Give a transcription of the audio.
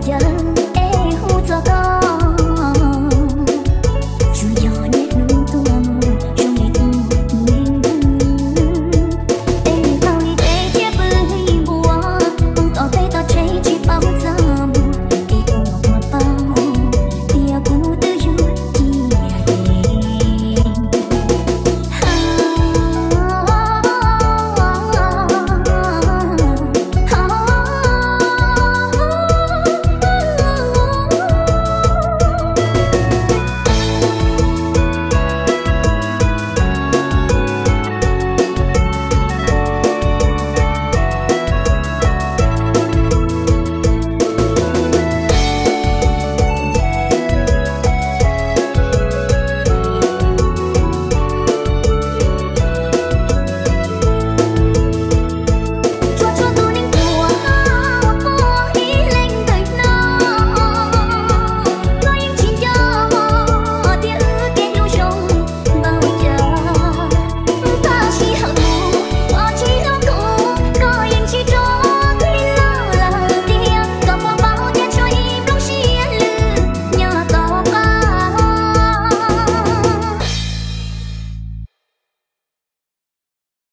人。